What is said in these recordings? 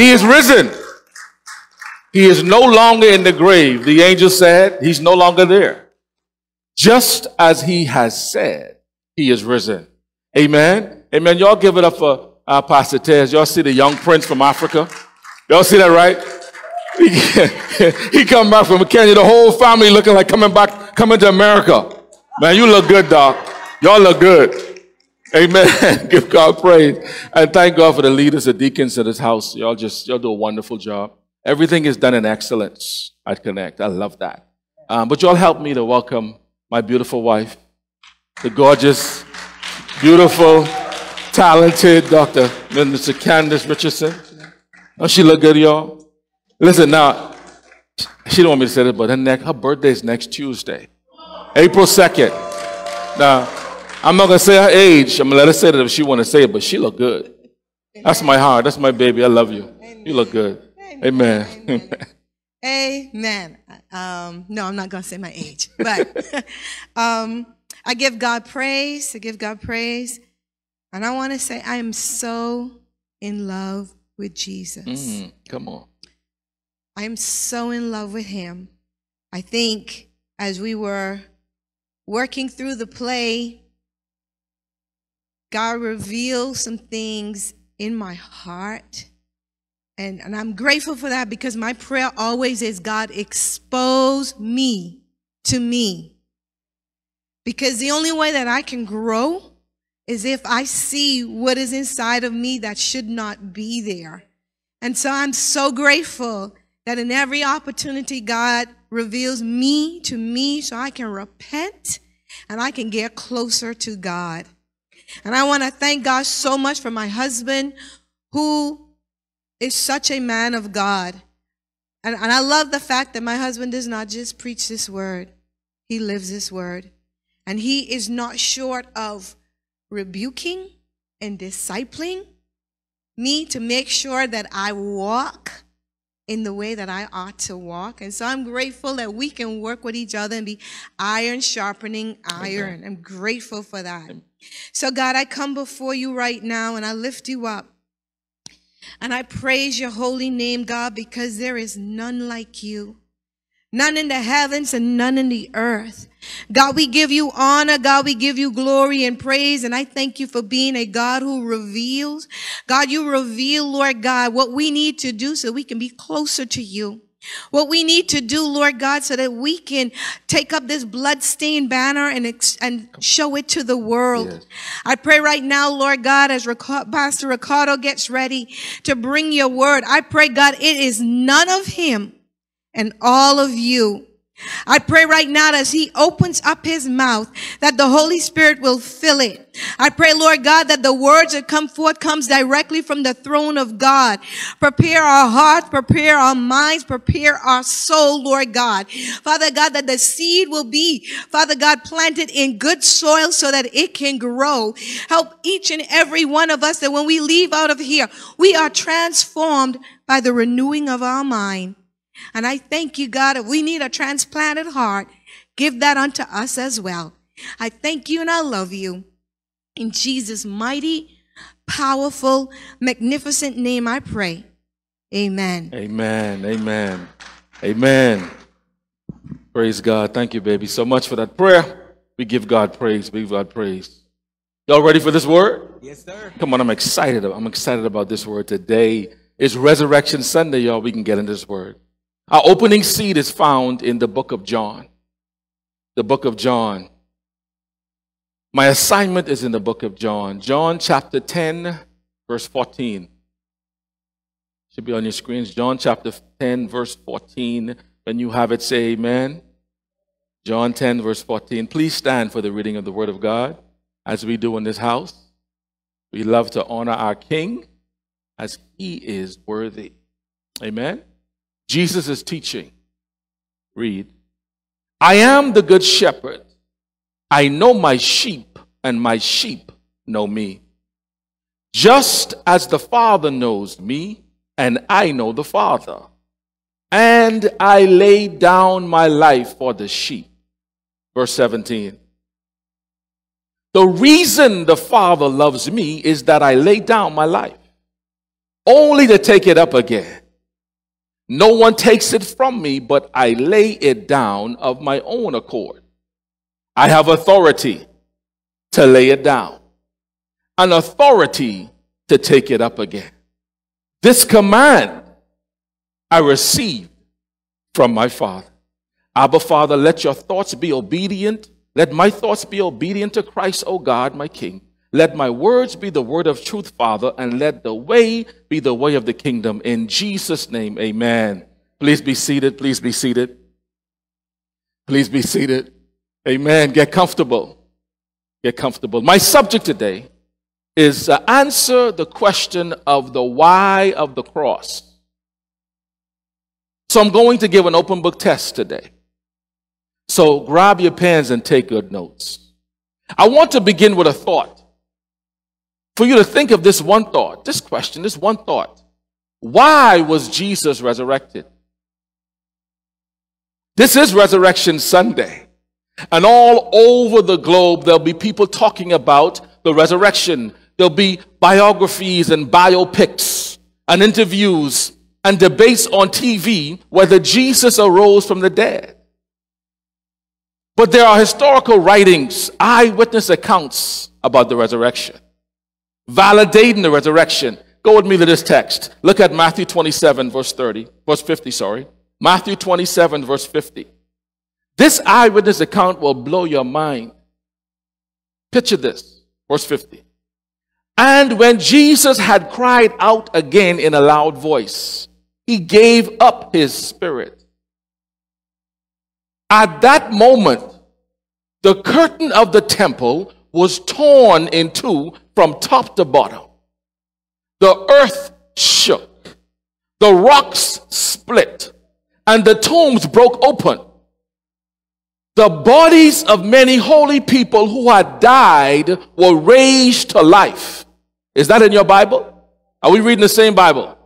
He is risen. He is no longer in the grave. The angel said he's no longer there. Just as he has said, he is risen. Amen. Amen. Y'all give it up for our Pastor Tez. Y'all see the young prince from Africa? Y'all see that, right? He, he come back from Kenya, the whole family looking like coming back, coming to America. Man, you look good, Doc. Y'all look good. Amen. Give God praise. And thank God for the leaders, the deacons in this house. Y'all just, y'all do a wonderful job. Everything is done in excellence at Connect. I love that. Um, but y'all help me to welcome my beautiful wife, the gorgeous, beautiful, talented Dr. Minister Candice Richardson. Don't she look good, y'all? Listen, now, she don't want me to say this, but her, next, her birthday is next Tuesday, April 2nd. Now, I'm not going to say her age. I'm going to let her say it if she want to say it, but she look good. That's my heart. That's my baby. I love you. You look good. Amen. Amen. Amen. Um, no, I'm not going to say my age, but um, I give God praise. I give God praise. And I want to say I am so in love with Jesus. Mm, come on. I am so in love with him. I think as we were working through the play, God revealed some things in my heart. And, and I'm grateful for that because my prayer always is God, expose me to me. Because the only way that I can grow is if I see what is inside of me that should not be there. And so I'm so grateful that in every opportunity, God reveals me to me so I can repent and I can get closer to God. And I want to thank God so much for my husband who is such a man of God. And, and I love the fact that my husband does not just preach this word, he lives this word. And he is not short of rebuking and discipling me to make sure that I walk in the way that I ought to walk. And so I'm grateful that we can work with each other and be iron sharpening iron. I'm grateful for that. So, God, I come before you right now and I lift you up. And I praise your holy name, God, because there is none like you. None in the heavens and none in the earth. God, we give you honor. God, we give you glory and praise. And I thank you for being a God who reveals. God, you reveal, Lord God, what we need to do so we can be closer to you. What we need to do, Lord God, so that we can take up this bloodstained banner and, ex- and show it to the world. Yes. I pray right now, Lord God, as Ric- Pastor Ricardo gets ready to bring your word, I pray, God, it is none of him and all of you. I pray right now as he opens up his mouth that the Holy Spirit will fill it. I pray, Lord God, that the words that come forth comes directly from the throne of God. Prepare our hearts, prepare our minds, prepare our soul, Lord God. Father God, that the seed will be, Father God, planted in good soil so that it can grow. Help each and every one of us that when we leave out of here, we are transformed by the renewing of our mind. And I thank you, God, if we need a transplanted heart, give that unto us as well. I thank you and I love you. In Jesus' mighty, powerful, magnificent name I pray. Amen. Amen. Amen. Amen. Praise God. Thank you, baby, so much for that prayer. We give God praise. We give God praise. Y'all ready for this word? Yes, sir. Come on, I'm excited. I'm excited about this word today. It's Resurrection Sunday, y'all. We can get into this word. Our opening seed is found in the book of John. The book of John. My assignment is in the book of John. John chapter 10, verse 14. Should be on your screens. John chapter 10, verse 14. When you have it, say amen. John 10, verse 14. Please stand for the reading of the word of God as we do in this house. We love to honor our King as he is worthy. Amen. Jesus is teaching. Read. I am the good shepherd. I know my sheep, and my sheep know me. Just as the Father knows me, and I know the Father. And I lay down my life for the sheep. Verse 17. The reason the Father loves me is that I lay down my life only to take it up again. No one takes it from me, but I lay it down of my own accord. I have authority to lay it down, an authority to take it up again. This command I received from my Father. Abba, Father, let your thoughts be obedient. Let my thoughts be obedient to Christ, O God, my King. Let my words be the word of truth, Father, and let the way be the way of the kingdom. In Jesus' name, amen. Please be seated. Please be seated. Please be seated. Amen. Get comfortable. Get comfortable. My subject today is to answer the question of the why of the cross. So I'm going to give an open book test today. So grab your pens and take good notes. I want to begin with a thought. For you to think of this one thought, this question, this one thought. Why was Jesus resurrected? This is Resurrection Sunday. And all over the globe, there'll be people talking about the resurrection. There'll be biographies and biopics and interviews and debates on TV whether Jesus arose from the dead. But there are historical writings, eyewitness accounts about the resurrection, validating the resurrection. Go with me to this text. Look at Matthew 27, verse 30, verse 50, sorry. Matthew 27, verse 50. This eyewitness account will blow your mind. Picture this, verse 50. And when Jesus had cried out again in a loud voice, he gave up his spirit. At that moment, the curtain of the temple was torn in two from top to bottom. The earth shook, the rocks split, and the tombs broke open. The bodies of many holy people who had died were raised to life. Is that in your Bible? Are we reading the same Bible?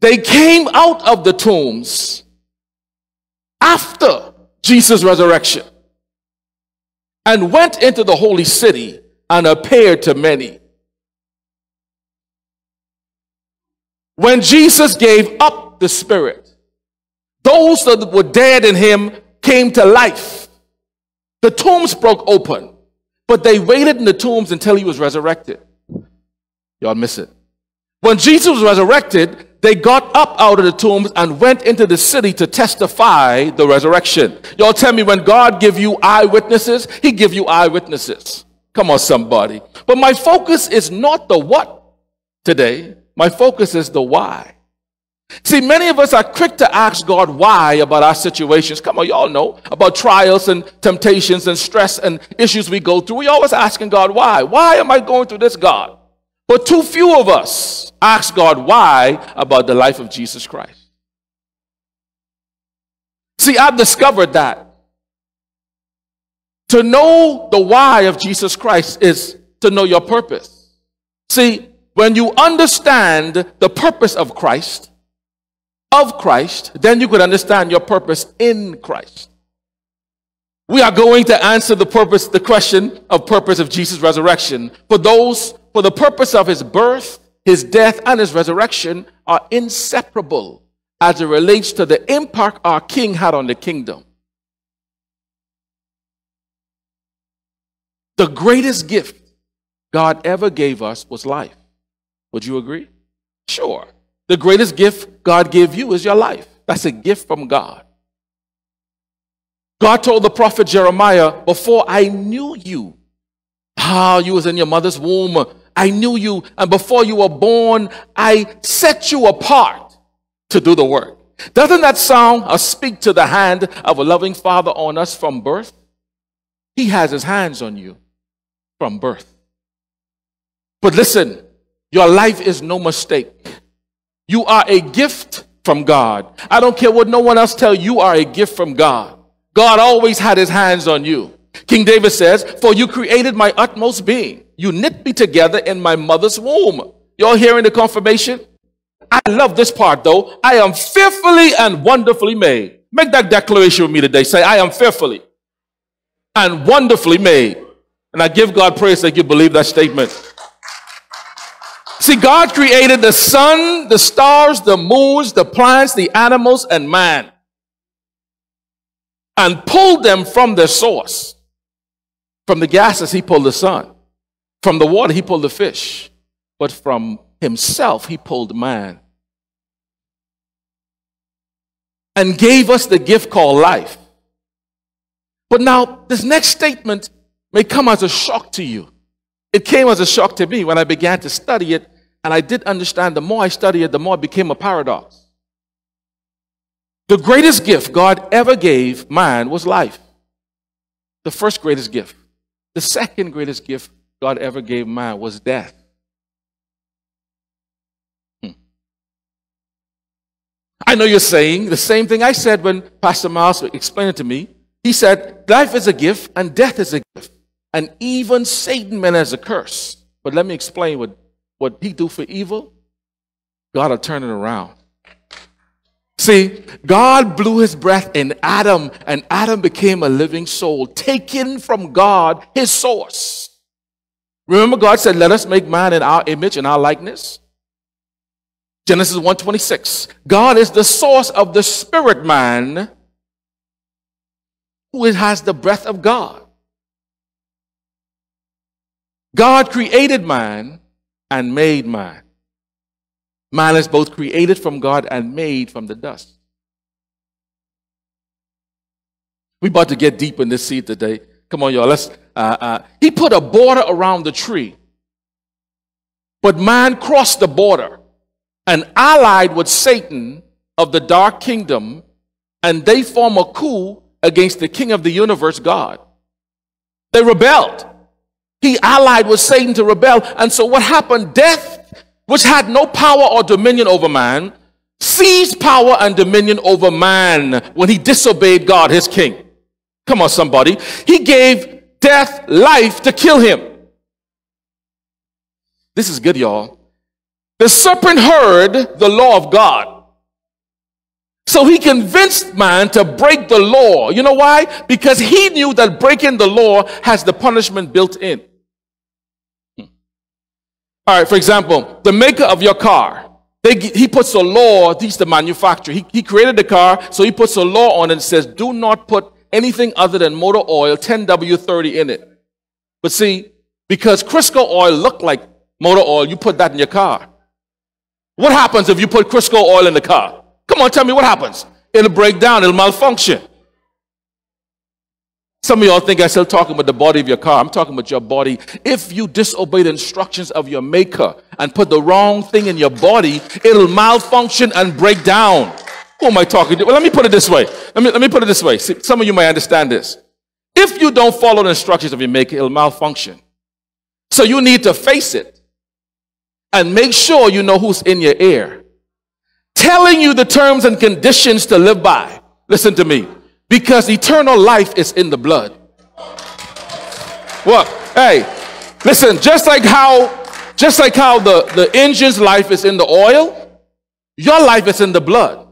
They came out of the tombs after Jesus' resurrection and went into the holy city and appeared to many. When Jesus gave up the Spirit, those that were dead in him came to life. The tombs broke open, but they waited in the tombs until he was resurrected. Y'all miss it. When Jesus was resurrected, they got up out of the tombs and went into the city to testify the resurrection. Y'all tell me when God give you eyewitnesses, he give you eyewitnesses. Come on, somebody. But my focus is not the what today. My focus is the why. See, many of us are quick to ask God why about our situations. Come on, y'all know about trials and temptations and stress and issues we go through. We always asking God why. Why am I going through this, God? But too few of us ask God why about the life of Jesus Christ. See, I've discovered that to know the why of Jesus Christ is to know your purpose. See, when you understand the purpose of Christ, of Christ, then you could understand your purpose in Christ. We are going to answer the purpose, the question of purpose of Jesus' resurrection for those for the purpose of his birth, his death, and his resurrection are inseparable as it relates to the impact our king had on the kingdom. The greatest gift God ever gave us was life. Would you agree? Sure. The greatest gift God gave you is your life. That's a gift from God. God told the prophet Jeremiah, Before I knew you, how you was in your mother's womb, I knew you, and before you were born, I set you apart to do the work. Doesn't that sound or speak to the hand of a loving father on us from birth? He has his hands on you from birth. But listen, your life is no mistake. You are a gift from God. I don't care what no one else tell you, you are a gift from God. God always had his hands on you. King David says, For you created my utmost being. You knit me together in my mother's womb. Y'all hearing the confirmation? I love this part though. I am fearfully and wonderfully made. Make that declaration with me today. Say, I am fearfully and wonderfully made. And I give God praise that you believe that statement. See, God created the sun, the stars, the moons, the plants, the animals, and man. And pulled them from their source. From the gases, he pulled the sun. From the water, he pulled the fish. But from himself, he pulled man. And gave us the gift called life. But now, this next statement may come as a shock to you. It came as a shock to me when I began to study it, and I did understand the more I studied it, the more it became a paradox. The greatest gift God ever gave man was life. The first greatest gift. The second greatest gift God ever gave man was death. Hmm. I know you're saying the same thing I said when Pastor Myles explained it to me. He said, Life is a gift and death is a gift. And even Satan meant as a curse. But let me explain what, what he do for evil. God will turn it around. See, God blew his breath in Adam, and Adam became a living soul, taken from God, his source. Remember, God said, Let us make man in our image and our likeness. Genesis 1:26. God is the source of the spirit man who has the breath of God. God created man and made man. Man is both created from God and made from the dust. We about to get deep in this seed today. Come on, y'all. Let's. Uh, uh, he put a border around the tree, but man crossed the border and allied with Satan of the dark kingdom, and they form a coup against the king of the universe, God. They rebelled. He allied with Satan to rebel. And so what happened? Death, which had no power or dominion over man, seized power and dominion over man when he disobeyed God, his king. Come on, somebody. He gave death life to kill him. This is good, y'all. The serpent heard the law of God. So he convinced man to break the law. You know why? Because he knew that breaking the law has the punishment built in. All right, for example, the maker of your car, they, he puts a law, he's the manufacturer. He, he created the car, so he puts a law on it and says, do not put anything other than motor oil, 10W30 in it. But see, because Crisco oil looked like motor oil, you put that in your car. What happens if you put Crisco oil in the car? Come on, tell me what happens. It'll break down, it'll malfunction. Some of y'all think I'm still talking about the body of your car. I'm talking about your body. If you disobey the instructions of your maker and put the wrong thing in your body, it'll malfunction and break down. Who am I talking to? Well, let me put it this way. Let me, let me put it this way. See, some of you may understand this. If you don't follow the instructions of your maker, it'll malfunction. So you need to face it and make sure you know who's in your ear. Telling you the terms and conditions to live by. Listen to me. Because eternal life is in the blood. What? Hey, listen, just like how just like how the, the engine's life is in the oil, your life is in the blood.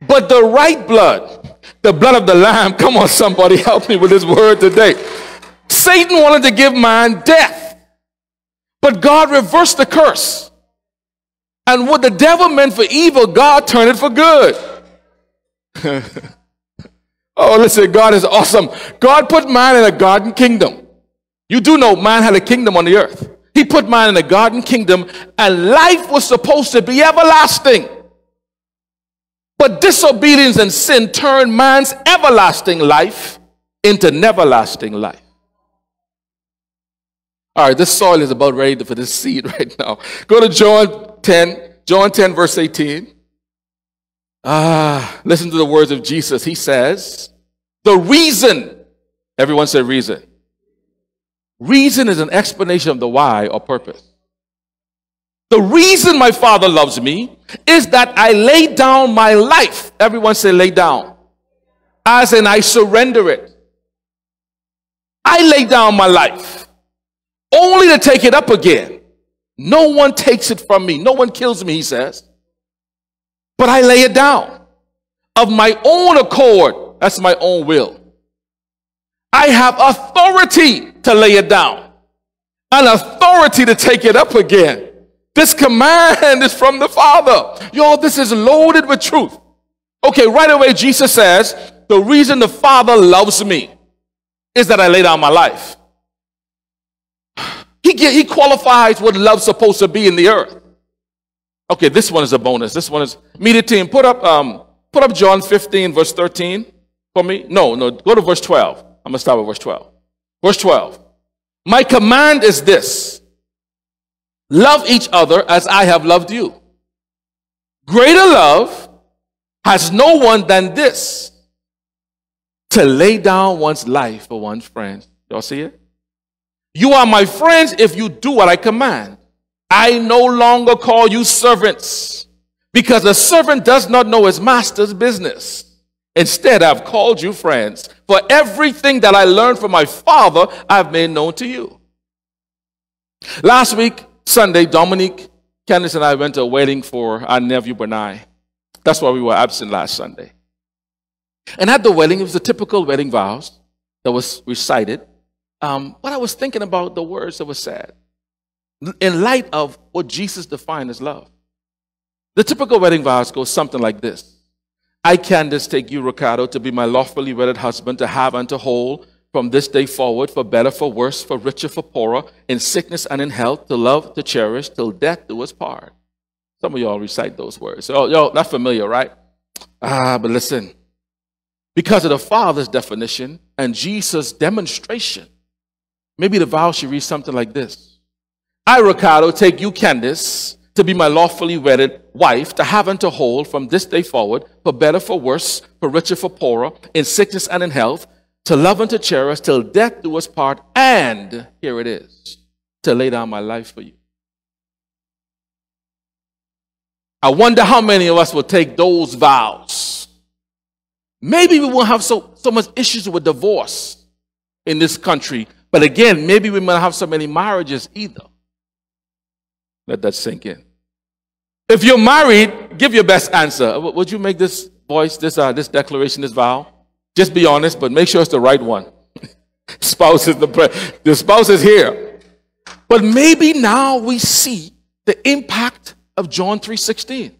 But the right blood, the blood of the lamb, come on, somebody help me with this word today. Satan wanted to give man death, but God reversed the curse. And what the devil meant for evil, God turned it for good. Oh, listen, God is awesome. God put man in a garden kingdom. You do know man had a kingdom on the earth. He put man in a garden kingdom, and life was supposed to be everlasting. But disobedience and sin turned man's everlasting life into neverlasting life. All right, this soil is about ready for this seed right now. Go to John 10, John 10, verse 18. Ah, listen to the words of Jesus. He says, The reason, everyone said reason. Reason is an explanation of the why or purpose. The reason my Father loves me is that I lay down my life. Everyone say, lay down. As in, I surrender it. I lay down my life only to take it up again. No one takes it from me. No one kills me, he says but I lay it down of my own accord. That's my own will. I have authority to lay it down, an authority to take it up again. This command is from the Father. Y'all, this is loaded with truth. Okay, right away, Jesus says, the reason the Father loves me is that I lay down my life. He, get, he qualifies what love's supposed to be in the earth. Okay, this one is a bonus. This one is media team. Put up, um, put up John 15, verse 13 for me. No, no, go to verse 12. I'm gonna start with verse 12. Verse 12. My command is this love each other as I have loved you. Greater love has no one than this to lay down one's life for one's friends. Y'all see it? You are my friends if you do what I command. I no longer call you servants because a servant does not know his master's business. Instead, I've called you friends. For everything that I learned from my father, I've made known to you. Last week, Sunday, Dominique, Candice, and I went to a wedding for our nephew Bernai. That's why we were absent last Sunday. And at the wedding, it was the typical wedding vows that was recited. Um, but I was thinking about the words that were said in light of what Jesus defined as love. The typical wedding vows go something like this I, Candice, take you, Ricardo, to be my lawfully wedded husband, to have and to hold from this day forward, for better, for worse, for richer, for poorer, in sickness and in health, to love, to cherish, till death do us part. Some of y'all recite those words. Oh, y'all not familiar, right? Ah, but listen. Because of the Father's definition and Jesus' demonstration, maybe the vow should read something like this. I, Ricardo, take you, Candice, to be my lawfully wedded wife, to have and to hold from this day forward, for better, for worse, for richer, for poorer, in sickness and in health, to love and to cherish till death do us part, and here it is, to lay down my life for you. I wonder how many of us will take those vows. Maybe we won't have so, so much issues with divorce in this country. But again, maybe we might have so many marriages either. Let that sink in. If you're married, give your best answer. Would you make this voice, this, uh, this declaration, this vow? Just be honest, but make sure it's the right one. spouse is the, the spouse is here. But maybe now we see the impact of John 3:16.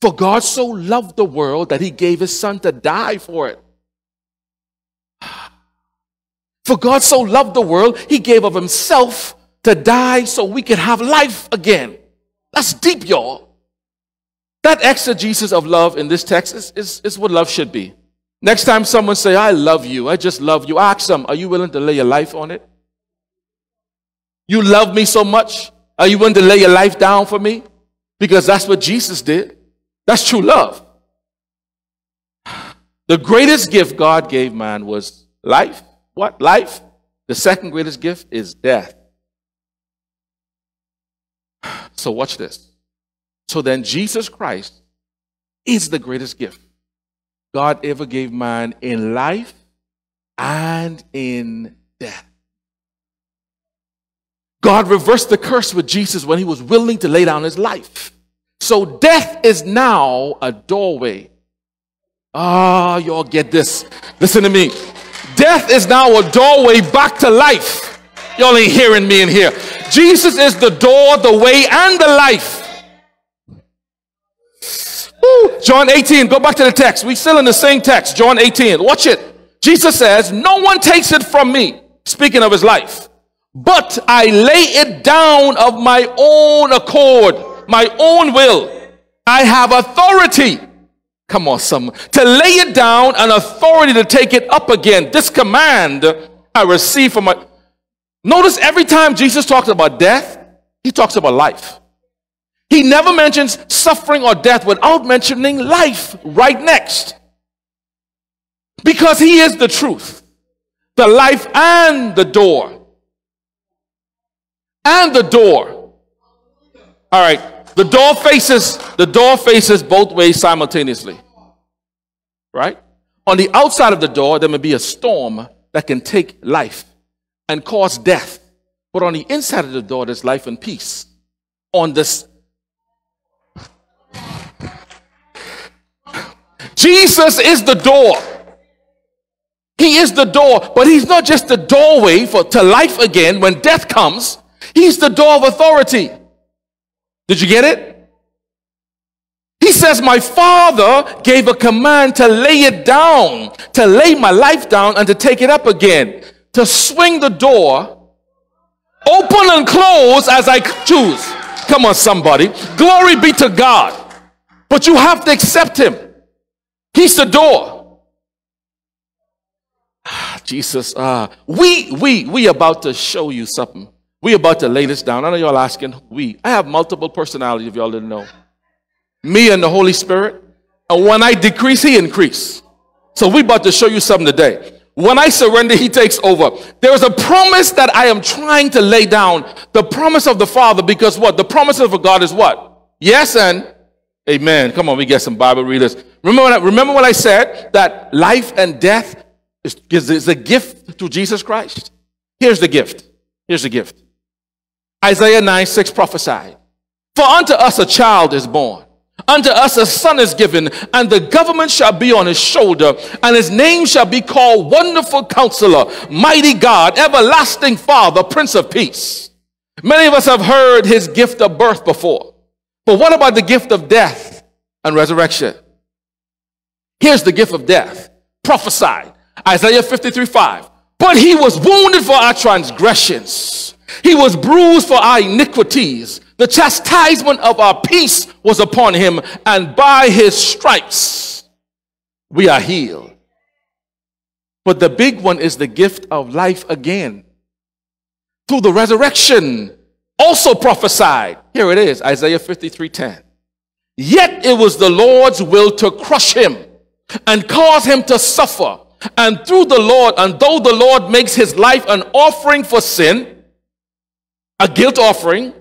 For God so loved the world that he gave his son to die for it. For God so loved the world, he gave of himself to die so we could have life again. That's deep, y'all. That exegesis of love in this text is, is, is what love should be. Next time someone say, I love you, I just love you, ask them, are you willing to lay your life on it? You love me so much are you willing to lay your life down for me? Because that's what Jesus did. That's true love. The greatest gift God gave man was life. What? Life. The second greatest gift is death. So, watch this. So then, Jesus Christ is the greatest gift God ever gave man in life and in death. God reversed the curse with Jesus when he was willing to lay down his life. So death is now a doorway. Ah, oh, y'all get this. Listen to me. Death is now a doorway back to life. Y'all ain't hearing me in here. Jesus is the door, the way, and the life. Woo. John 18, go back to the text. We still in the same text. John 18. Watch it. Jesus says, No one takes it from me. Speaking of his life. But I lay it down of my own accord, my own will. I have authority. Come on, some to lay it down and authority to take it up again. This command I receive from my. Notice every time Jesus talks about death, he talks about life. He never mentions suffering or death without mentioning life right next. Because he is the truth, the life, and the door and the door. All right, the door faces the door faces both ways simultaneously. Right? On the outside of the door, there may be a storm that can take life and cause death. But on the inside of the door, there's life and peace. On this Jesus is the door. He is the door, but he's not just the doorway for to life again when death comes. He's the door of authority. Did you get it? He says, My father gave a command to lay it down, to lay my life down and to take it up again, to swing the door open and close as I choose. Come on, somebody. Glory be to God. But you have to accept Him. He's the door. Ah, Jesus, uh, we, we, we about to show you something. We about to lay this down. I know y'all asking, we. I have multiple personalities if y'all didn't know. Me and the Holy Spirit. And when I decrease, He increase. So we about to show you something today. When I surrender, He takes over. There is a promise that I am trying to lay down. The promise of the Father, because what? The promise of God is what? Yes and amen. Come on, we get some Bible readers. Remember when I, remember when I said that life and death is, is, is a gift to Jesus Christ? Here's the gift. Here's the gift. Isaiah 9 6 prophesied. For unto us a child is born. Unto us a son is given, and the government shall be on his shoulder, and his name shall be called Wonderful Counselor, Mighty God, Everlasting Father, Prince of Peace. Many of us have heard his gift of birth before. But what about the gift of death and resurrection? Here's the gift of death prophesied Isaiah 53 5. But he was wounded for our transgressions, he was bruised for our iniquities. The chastisement of our peace was upon him, and by his stripes we are healed. But the big one is the gift of life again. Through the resurrection, also prophesied. Here it is, Isaiah 53 10. Yet it was the Lord's will to crush him and cause him to suffer. And through the Lord, and though the Lord makes his life an offering for sin, a guilt offering,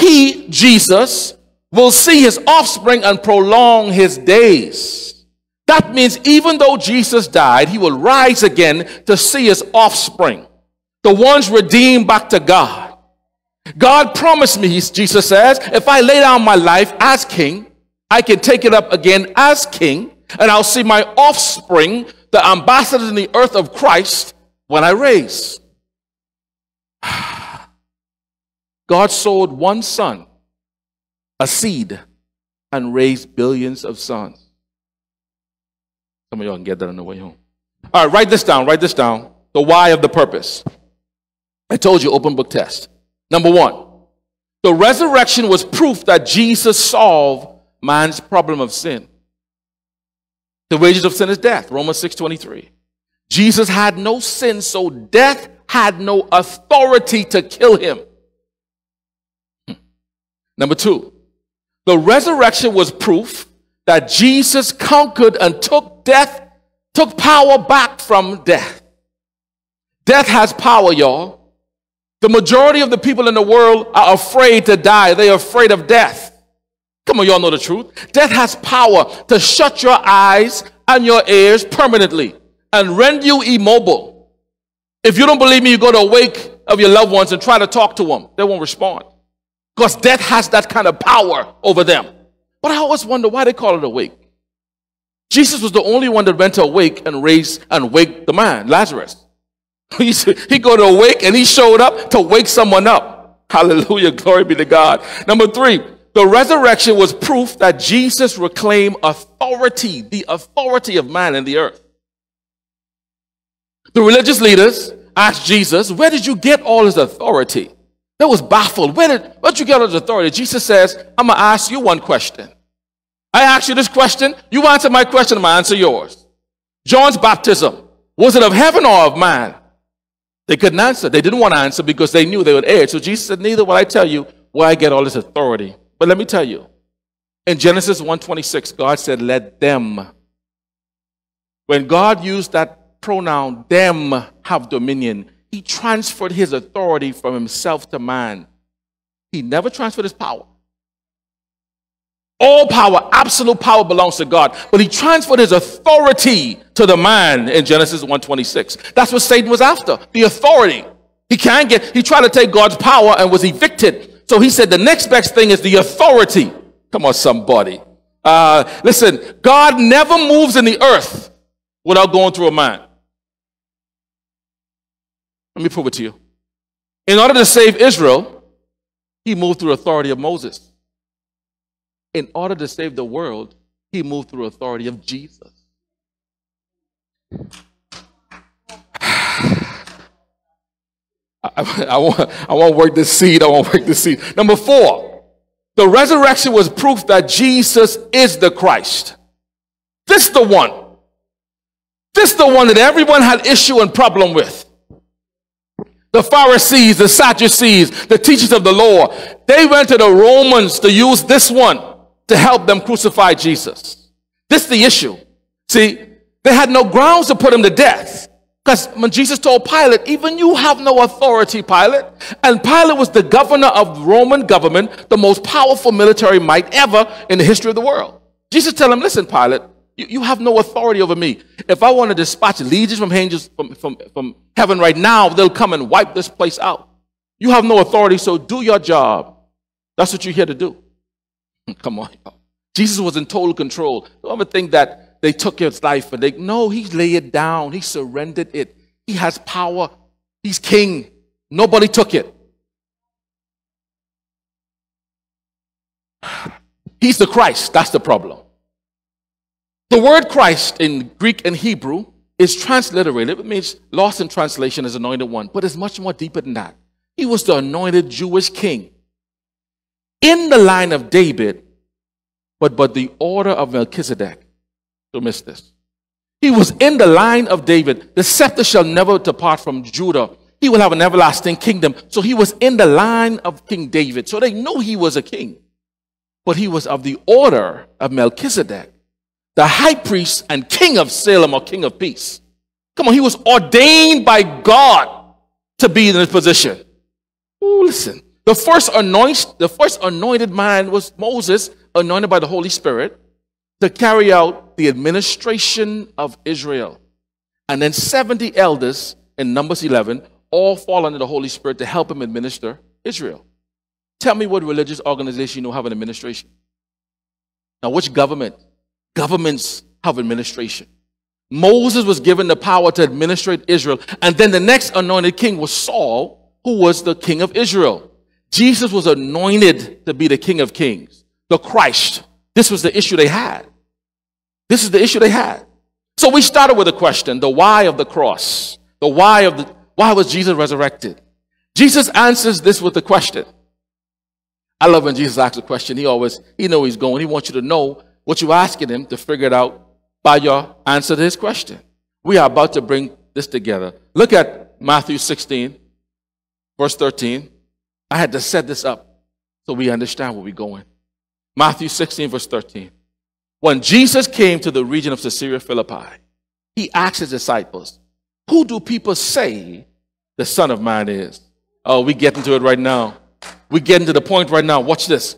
he, Jesus, will see his offspring and prolong his days. That means even though Jesus died, he will rise again to see his offspring, the ones redeemed back to God. God promised me, Jesus says, if I lay down my life as king, I can take it up again as king, and I'll see my offspring, the ambassadors in the earth of Christ, when I raise. God sowed one son, a seed, and raised billions of sons. Some of y'all can get that on the way home. All right, write this down. Write this down. The why of the purpose. I told you, open book test. Number one, the resurrection was proof that Jesus solved man's problem of sin. The wages of sin is death. Romans 6:23. Jesus had no sin, so death had no authority to kill him. Number two, the resurrection was proof that Jesus conquered and took death, took power back from death. Death has power, y'all. The majority of the people in the world are afraid to die. They are afraid of death. Come on, y'all know the truth. Death has power to shut your eyes and your ears permanently and render you immobile. If you don't believe me, you go to a wake of your loved ones and try to talk to them. They won't respond. Because death has that kind of power over them. But I always wonder why they call it awake. Jesus was the only one that went to a wake and raised and wake the man, Lazarus. He, he go to awake and he showed up to wake someone up. Hallelujah. Glory be to God. Number three, the resurrection was proof that Jesus reclaimed authority, the authority of man in the earth. The religious leaders asked Jesus, Where did you get all his authority? They was baffled. Where did where'd you get all this authority? Jesus says, I'm gonna ask you one question. I ask you this question, you answer my question, I'm gonna answer yours. John's baptism, was it of heaven or of man? They couldn't answer. They didn't want to answer because they knew they would err. So Jesus said, Neither will I tell you where I get all this authority. But let me tell you, in Genesis 1:26, God said, Let them. When God used that pronoun, them have dominion, he transferred his authority from himself to man. He never transferred his power. All power, absolute power belongs to God, but he transferred his authority to the man in Genesis 1:26. That's what Satan was after, the authority. He can't get he tried to take God's power and was evicted. So he said the next best thing is the authority. Come on somebody. Uh, listen, God never moves in the earth without going through a man. Let me prove it to you. In order to save Israel, he moved through authority of Moses. In order to save the world, he moved through authority of Jesus. I, I, want, I work this seed. I want to work this seed. Number four, the resurrection was proof that Jesus is the Christ. This the one. This the one that everyone had issue and problem with. The Pharisees, the Sadducees, the teachers of the law, they went to the Romans to use this one to help them crucify Jesus. This is the issue. See, they had no grounds to put him to death. Because when Jesus told Pilate, even you have no authority, Pilate. And Pilate was the governor of Roman government, the most powerful military might ever in the history of the world. Jesus told him, listen, Pilate, you, you have no authority over me. If I want to dispatch legions from angels from, from, from heaven right now, they'll come and wipe this place out. You have no authority, so do your job. That's what you're here to do. Come on. Jesus was in total control. Don't ever think that they took his life and they, no, he laid it down. He surrendered it. He has power. He's king. Nobody took it. He's the Christ. That's the problem. The word Christ in Greek and Hebrew is transliterated. It means lost in translation as anointed one, but it's much more deeper than that. He was the anointed Jewish king in the line of David, but but the order of Melchizedek to miss this. He was in the line of David. The scepter shall never depart from Judah. He will have an everlasting kingdom. So he was in the line of King David. So they knew he was a king. But he was of the order of Melchizedek, the high priest and king of Salem or king of peace. Come on, he was ordained by God to be in this position. Ooh, listen. The first the first anointed man was Moses, anointed by the Holy Spirit to carry out the administration of Israel. And then 70 elders in Numbers 11 all fall under the Holy Spirit to help him administer Israel. Tell me what religious organization you know have an administration. Now, which government? Governments have administration. Moses was given the power to administrate Israel. And then the next anointed king was Saul, who was the king of Israel. Jesus was anointed to be the king of kings, the Christ. This was the issue they had. This is the issue they had. So we started with a question, the why of the cross. The why of the, why was Jesus resurrected? Jesus answers this with a question. I love when Jesus asks a question. He always, he know he's going. He wants you to know what you're asking him to figure it out by your answer to his question. We are about to bring this together. Look at Matthew 16, verse 13. I had to set this up so we understand where we're going. Matthew 16, verse 13. When Jesus came to the region of Caesarea Philippi, he asked his disciples, Who do people say the Son of Man is? Oh, we get into it right now. We get into the point right now. Watch this.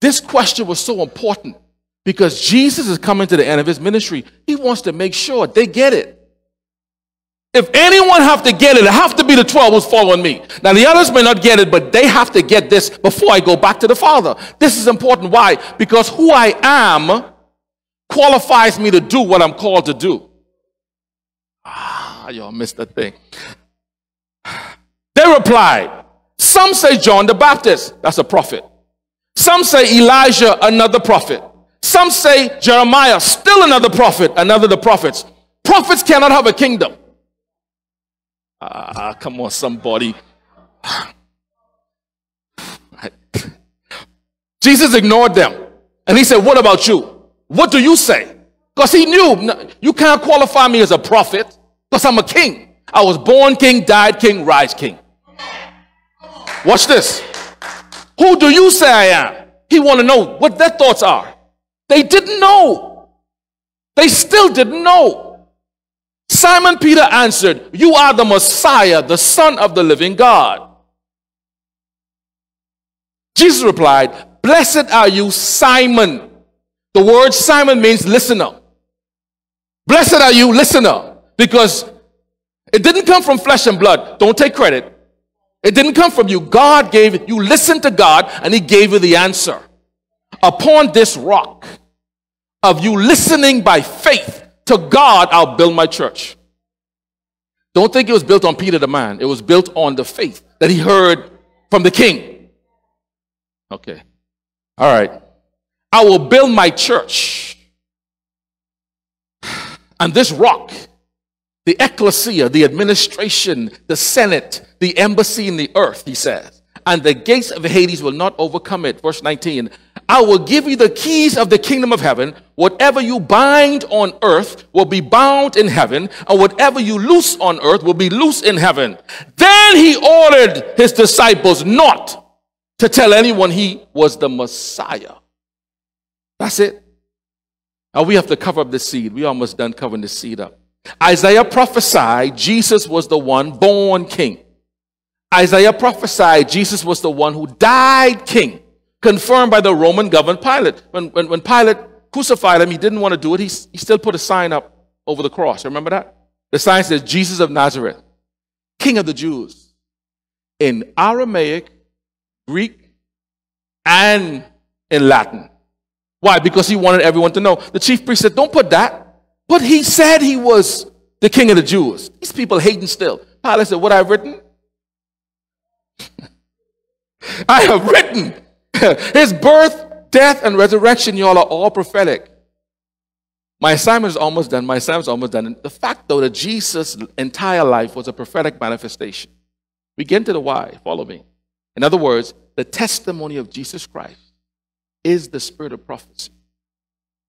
This question was so important because Jesus is coming to the end of his ministry. He wants to make sure they get it. If anyone have to get it, it have to be the 12 who's following me. Now the others may not get it, but they have to get this before I go back to the Father. This is important. Why? Because who I am qualifies me to do what I'm called to do. Ah, y'all missed that thing. They replied, Some say John the Baptist, that's a prophet. Some say Elijah, another prophet. Some say Jeremiah, still another prophet, another the prophets. Prophets cannot have a kingdom. Ah, come on, somebody. Jesus ignored them. And he said, What about you? What do you say? Because he knew you can't qualify me as a prophet because I'm a king. I was born king, died king, rise king. Watch this. Who do you say I am? He want to know what their thoughts are. They didn't know. They still didn't know. Simon Peter answered, You are the Messiah, the Son of the living God. Jesus replied, Blessed are you, Simon the word Simon means listener. Blessed are you, listener, because it didn't come from flesh and blood. Don't take credit. It didn't come from you. God gave it. You listened to God and He gave you the answer. Upon this rock of you listening by faith to God, I'll build my church. Don't think it was built on Peter the man. It was built on the faith that he heard from the king. Okay. All right. I will build my church. And this rock, the ecclesia, the administration, the senate, the embassy in the earth, he says, and the gates of Hades will not overcome it. Verse 19. I will give you the keys of the kingdom of heaven. Whatever you bind on earth will be bound in heaven, and whatever you loose on earth will be loose in heaven. Then he ordered his disciples not to tell anyone he was the Messiah. That's it. Now we have to cover up the seed. We almost done covering the seed up. Isaiah prophesied Jesus was the one born king. Isaiah prophesied Jesus was the one who died king, confirmed by the Roman governed Pilate. When, when, when Pilate crucified him, he didn't want to do it. He, he still put a sign up over the cross. Remember that? The sign says, Jesus of Nazareth, King of the Jews. In Aramaic, Greek, and in Latin. Why? Because he wanted everyone to know. The chief priest said, Don't put that. But he said he was the king of the Jews. These people hating still. Pilate said, What I've written? I have written. His birth, death, and resurrection, y'all are all prophetic. My assignment is almost done. My assignment is almost done. the fact, though, that Jesus' entire life was a prophetic manifestation. We get into the why. Follow me. In other words, the testimony of Jesus Christ is the spirit of prophecy.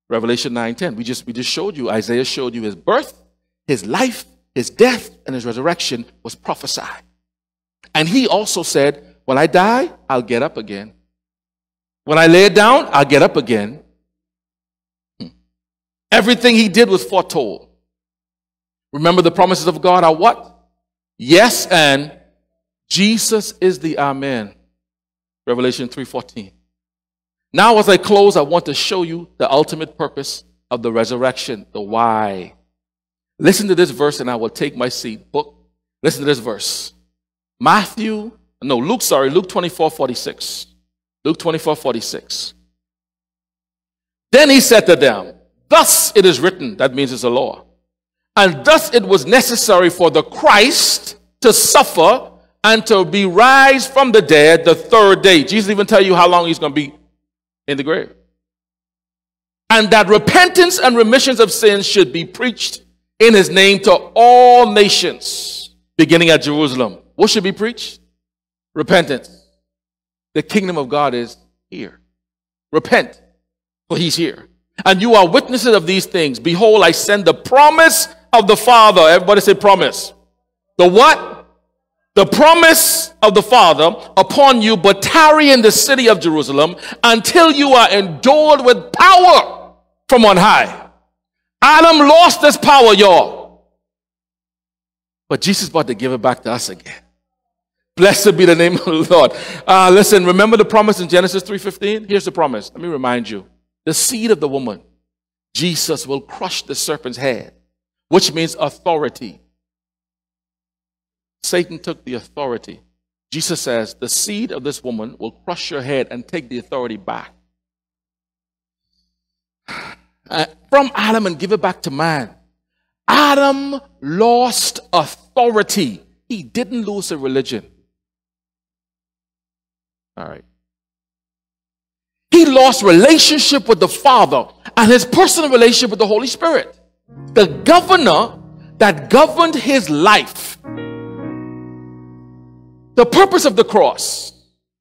Revelation 9:10. We just we just showed you, Isaiah showed you his birth, his life, his death, and his resurrection was prophesied. And he also said, When I die, I'll get up again. When I lay it down, I'll get up again. Hmm. Everything he did was foretold. Remember the promises of God are what? Yes, and Jesus is the Amen. Revelation 3:14. Now, as I close, I want to show you the ultimate purpose of the resurrection, the why. Listen to this verse, and I will take my seat. Book. Listen to this verse. Matthew, no, Luke, sorry, Luke 24, 46. Luke 24, 46. Then he said to them, Thus it is written, that means it's a law. And thus it was necessary for the Christ to suffer and to be raised from the dead the third day. Jesus even tell you how long he's going to be in the grave. And that repentance and remissions of sins should be preached in his name to all nations, beginning at Jerusalem. What should be preached? Repentance. The kingdom of God is here. Repent, for he's here. And you are witnesses of these things. Behold, I send the promise of the Father. Everybody say promise. The what? the promise of the Father upon you, but tarry in the city of Jerusalem until you are endured with power from on high. Adam lost this power, y'all. But Jesus is about to give it back to us again. Blessed be the name of the Lord. Uh, listen, remember the promise in Genesis 3.15? Here's the promise. Let me remind you. The seed of the woman, Jesus will crush the serpent's head, which means authority. Satan took the authority. Jesus says, The seed of this woman will crush your head and take the authority back. Uh, from Adam and give it back to man. Adam lost authority. He didn't lose a religion. All right. He lost relationship with the Father and his personal relationship with the Holy Spirit. The governor that governed his life the purpose of the cross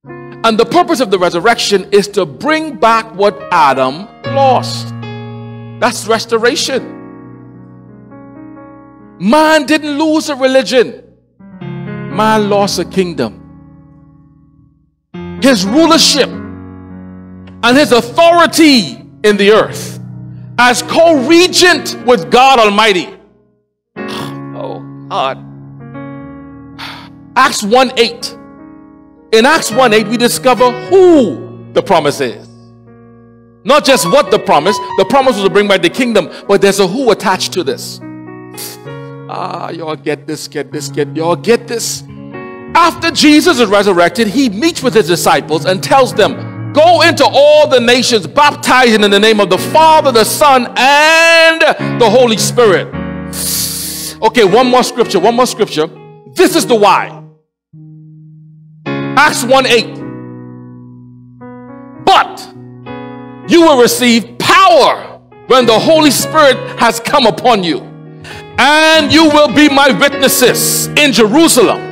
and the purpose of the resurrection is to bring back what Adam lost. That's restoration. Man didn't lose a religion, man lost a kingdom. His rulership and his authority in the earth as co regent with God Almighty. Oh, God. Acts 1 8. In Acts 1 8, we discover who the promise is. Not just what the promise, the promise was to bring back the kingdom, but there's a who attached to this. Ah, y'all get this, get this, get y'all get this. After Jesus is resurrected, he meets with his disciples and tells them, Go into all the nations, baptizing in the name of the Father, the Son, and the Holy Spirit. Okay, one more scripture, one more scripture. This is the why. Acts 1 8. But you will receive power when the Holy Spirit has come upon you. And you will be my witnesses in Jerusalem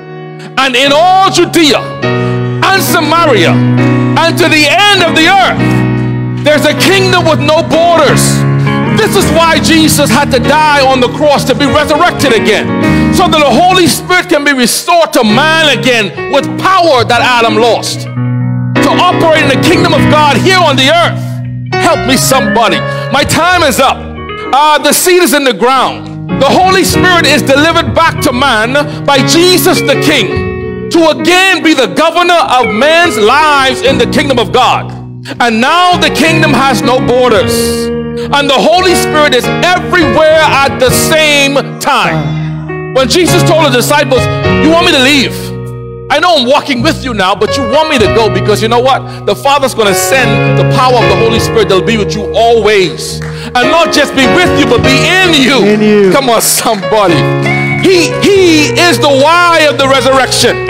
and in all Judea and Samaria and to the end of the earth. There's a kingdom with no borders. This is why Jesus had to die on the cross to be resurrected again, so that the Holy Spirit can be restored to man again with power that Adam lost to operate in the kingdom of God here on the earth. Help me, somebody. My time is up. Uh, the seed is in the ground. The Holy Spirit is delivered back to man by Jesus the King to again be the governor of man's lives in the kingdom of God. And now the kingdom has no borders. And the Holy Spirit is everywhere at the same time. When Jesus told the disciples, You want me to leave? I know I'm walking with you now, but you want me to go because you know what? The Father's going to send the power of the Holy Spirit that'll be with you always. And not just be with you, but be in you. In you. Come on, somebody. He, he is the why of the resurrection.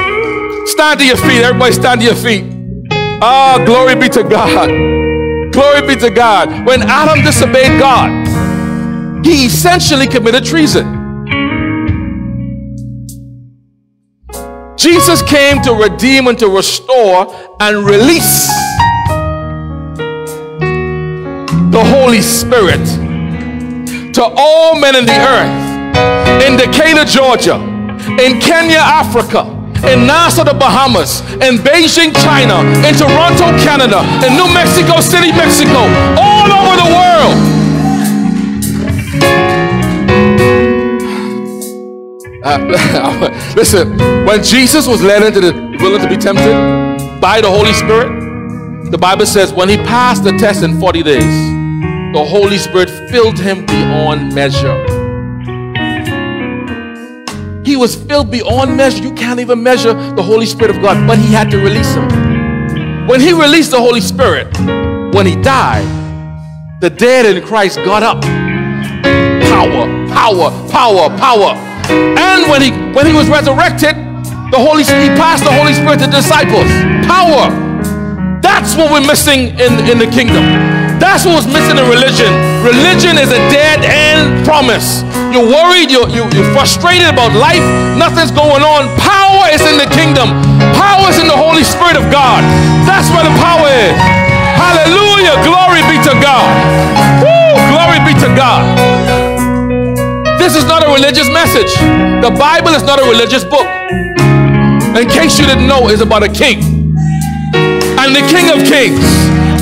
Stand to your feet. Everybody stand to your feet. Ah, glory be to God. Glory be to God. When Adam disobeyed God, he essentially committed treason. Jesus came to redeem and to restore and release the Holy Spirit to all men in the earth in Decatur, Georgia, in Kenya, Africa in Nassau, the Bahamas, in Beijing, China, in Toronto, Canada, in New Mexico City, Mexico, all over the world. Uh, listen, when Jesus was led into the willing to be tempted by the Holy Spirit, the Bible says when he passed the test in 40 days, the Holy Spirit filled him beyond measure. He was filled beyond measure. You can't even measure the Holy Spirit of God, but he had to release him. When he released the Holy Spirit, when he died, the dead in Christ got up. Power, power, power, power. And when he when he was resurrected, the Holy Spirit, he passed the Holy Spirit to the disciples. Power. That's what we're missing in, in the kingdom. That's what was missing in religion. Religion is a dead end promise. You're worried, you're, you, are you are frustrated about life, nothing's going on. Power is in the kingdom, power is in the Holy Spirit of God. That's where the power is. Hallelujah. Glory be to God. Woo, glory be religious message. The Bible is not a religious book. In case you didn't know, it's about a king and the King of Kings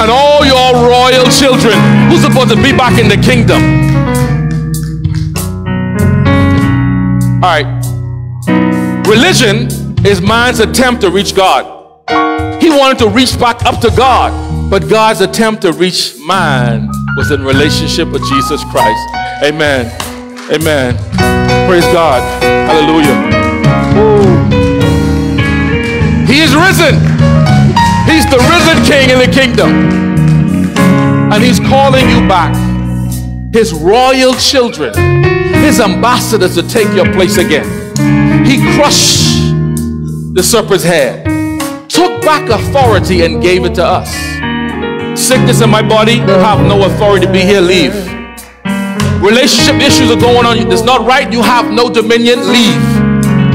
and all your royal children who's supposed to be back in the kingdom. All right. Religion is man's attempt to reach God. He wanted to reach back up to God, but God's attempt to reach man was in relationship with Jesus Christ. Amen. Amen. Praise God. Hallelujah. He is risen. He's the risen king in the kingdom. And he's calling you back. His royal children, his ambassadors to take your place again. He crushed the serpent's head, took back authority, and gave it to us. Sickness in my body, you have no authority to be here, leave. Relationship issues are going on, it's not right, you have no dominion, leave.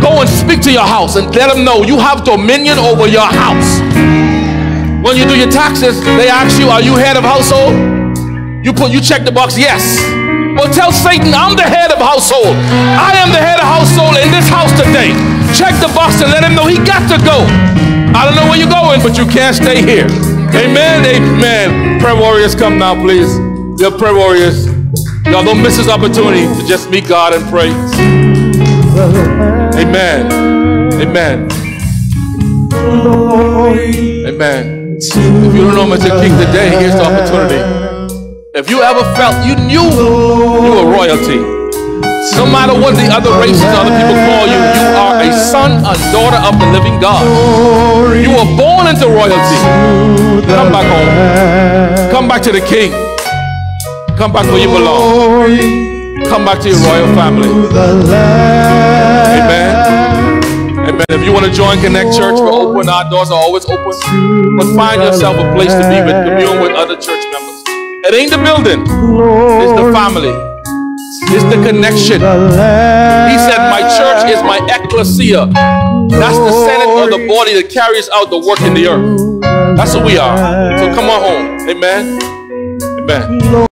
Go and speak to your house and let them know you have dominion over your house. When you do your taxes, they ask you, Are you head of household? You put you check the box, yes. Well, tell Satan, I'm the head of household. I am the head of household in this house today. Check the box and let him know he got to go. I don't know where you're going, but you can't stay here. Amen. Amen. Prayer warriors, come now, please. Your prayer warriors. Y'all don't miss this opportunity to just meet God and pray. Amen. Amen. Amen. If you don't know Mr. King today, here's the opportunity. If you ever felt you knew you were royalty, no matter what the other races, other people call you, you are a son and daughter of the living God. You were born into royalty. Come back home. Come back to the King. Come back where you belong. Come back to your royal family. Amen. Amen. If you want to join Connect Church, we're open. Our doors are always open. But find yourself a place to be with, commune with other church members. It ain't the building, it's the family, it's the connection. He said, My church is my ecclesia. That's the senate of the body that carries out the work in the earth. That's who we are. So come on home. Amen. Amen.